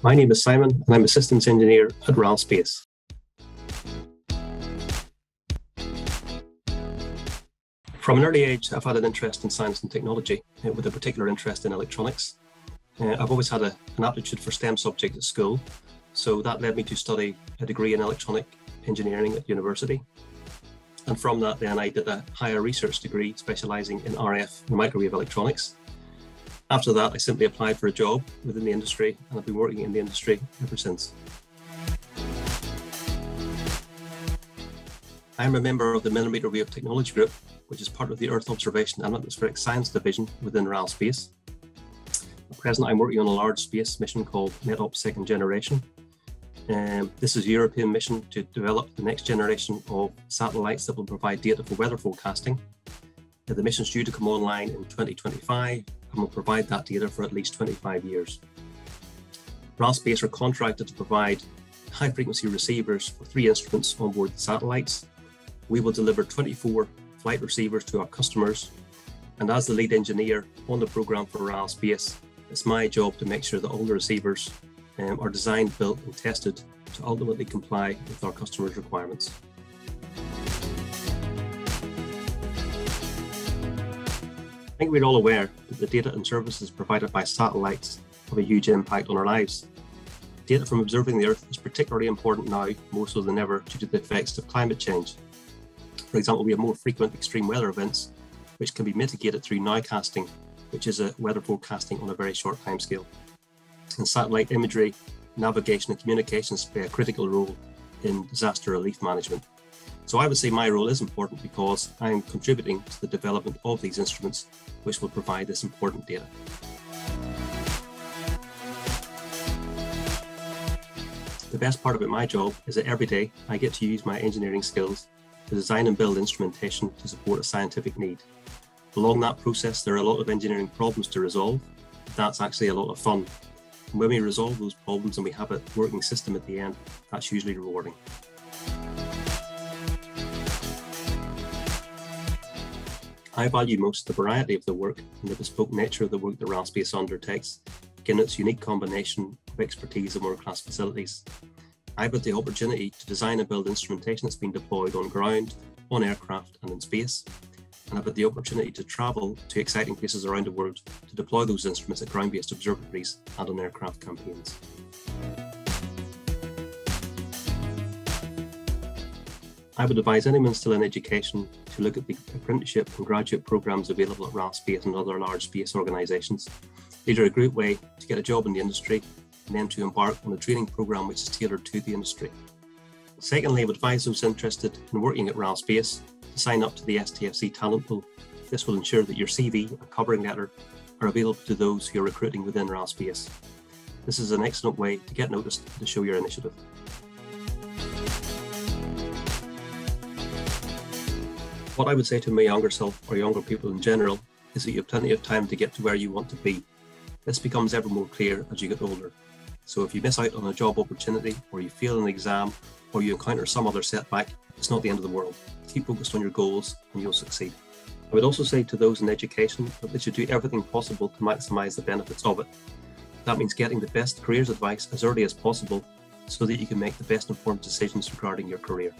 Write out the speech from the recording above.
My name is Simon and I'm a Systems Engineer at RAL Space. From an early age, I've had an interest in science and technology, uh, with a particular interest in electronics. Uh, I've always had a, an aptitude for STEM subjects at school, so that led me to study a degree in electronic engineering at university. And from that, then I did a higher research degree specialising in RF and microwave electronics. After that, I simply applied for a job within the industry and I've been working in the industry ever since. I am a member of the Millimeter Wave Technology Group, which is part of the Earth Observation and Atmospheric Science Division within RAL Space. At present, I'm working on a large space mission called METOP Second Generation, um, this is a European mission to develop the next generation of satellites that will provide data for weather forecasting. The mission is due to come online in 2025 and will provide that data for at least 25 years. RAL Space are contracted to provide high frequency receivers for three instruments on board the satellites. We will deliver 24 flight receivers to our customers. And as the lead engineer on the program for RAL Space, it's my job to make sure that all the receivers um, are designed, built, and tested to ultimately comply with our customers' requirements. Think we're all aware that the data and services provided by satellites have a huge impact on our lives. Data from observing the Earth is particularly important now, more so than ever, due to the effects of climate change. For example, we have more frequent extreme weather events, which can be mitigated through nowcasting, which is a weather forecasting on a very short timescale and satellite imagery, navigation, and communications play a critical role in disaster relief management. So I would say my role is important because I'm contributing to the development of these instruments, which will provide this important data. The best part about my job is that every day I get to use my engineering skills to design and build instrumentation to support a scientific need. Along that process, there are a lot of engineering problems to resolve. That's actually a lot of fun and when we resolve those problems and we have a working system at the end, that's usually rewarding. I value most the variety of the work and the bespoke nature of the work that RAL Space undertakes, given its unique combination of expertise and world-class facilities. I've had the opportunity to design and build instrumentation that's been deployed on ground, on aircraft and in space, and I've had the opportunity to travel to exciting places around the world to deploy those instruments at ground based observatories and on aircraft campaigns. I would advise anyone still in education to look at the apprenticeship and graduate programs available at RAL Space and other large space organisations. These are a great way to get a job in the industry and then to embark on a training program which is tailored to the industry. Secondly, I would advise those interested in working at RAL Space sign up to the STFC talent pool. This will ensure that your CV and covering letter are available to those who are recruiting within RAL Space. This is an excellent way to get noticed to show your initiative. What I would say to my younger self or younger people in general is that you have plenty of time to get to where you want to be. This becomes ever more clear as you get older. So if you miss out on a job opportunity or you fail an exam or you encounter some other setback, it's not the end of the world. Keep focused on your goals and you'll succeed. I would also say to those in education that they should do everything possible to maximize the benefits of it. That means getting the best careers advice as early as possible so that you can make the best informed decisions regarding your career.